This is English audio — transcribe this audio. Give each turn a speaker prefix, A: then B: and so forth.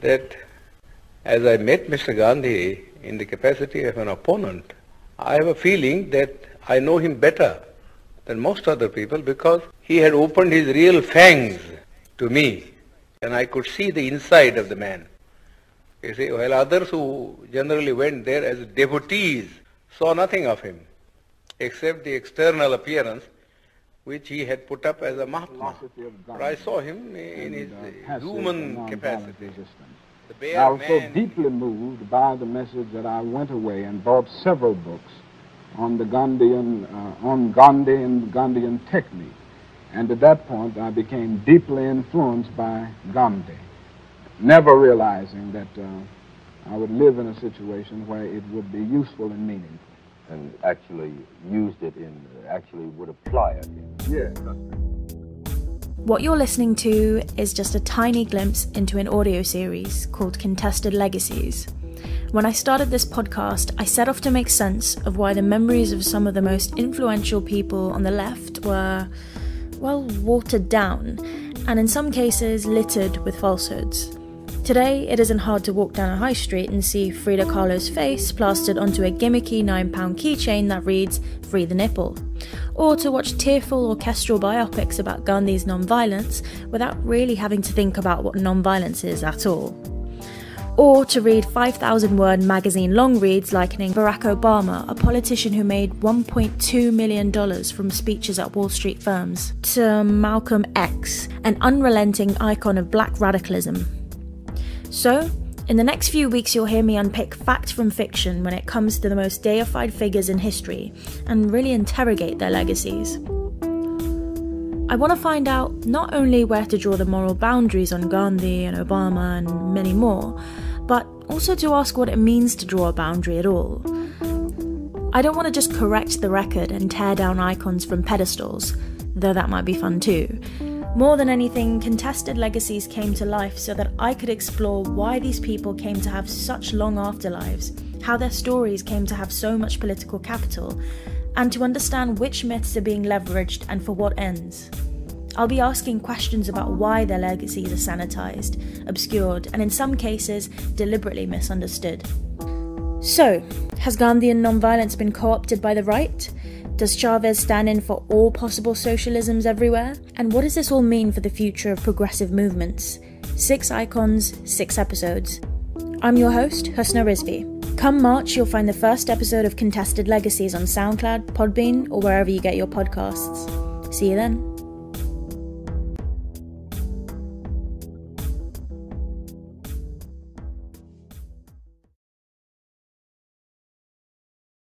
A: that as I met Mr. Gandhi in the capacity of an opponent, I have a feeling that I know him better than most other people because he had opened his real fangs to me and I could see the inside of the man. You see, while others who generally went there as devotees saw nothing of him except the external appearance which he had put up as a Mahatma. But I saw him in his
B: uh,
A: human capacity.
B: I was so deeply moved by the message that I went away and bought several books on the Gandhian, uh, on Gandhi and Gandhian technique. And at that point, I became deeply influenced by Gandhi, never realizing that uh, I would live in a situation where it would be useful and meaningful.
C: And actually used it in, actually would apply it. In
B: yes.
D: What you're listening to is just a tiny glimpse into an audio series called Contested Legacies. When I started this podcast, I set off to make sense of why the memories of some of the most influential people on the left were, well, watered down, and in some cases littered with falsehoods. Today, it isn't hard to walk down a high street and see Frida Kahlo's face plastered onto a gimmicky £9 keychain that reads, Free the Nipple. Or to watch tearful orchestral biopics about Gandhi's non-violence without really having to think about what non-violence is at all or to read 5,000 word magazine long reads likening Barack Obama, a politician who made $1.2 million from speeches at Wall Street firms, to Malcolm X, an unrelenting icon of black radicalism. So, in the next few weeks, you'll hear me unpick fact from fiction when it comes to the most deified figures in history and really interrogate their legacies. I want to find out not only where to draw the moral boundaries on Gandhi and Obama and many more, but also to ask what it means to draw a boundary at all. I don't want to just correct the record and tear down icons from pedestals, though that might be fun too. More than anything, contested legacies came to life so that I could explore why these people came to have such long afterlives, how their stories came to have so much political capital, and to understand which myths are being leveraged and for what ends. I'll be asking questions about why their legacies are sanitized, obscured, and in some cases, deliberately misunderstood. So, has Gandhian nonviolence been co opted by the right? Does Chavez stand in for all possible socialisms everywhere? And what does this all mean for the future of progressive movements? Six icons, six episodes. I'm your host, Husna Rizvi. Come March, you'll find the first episode of Contested Legacies on SoundCloud, Podbean, or wherever you get your podcasts. See you then.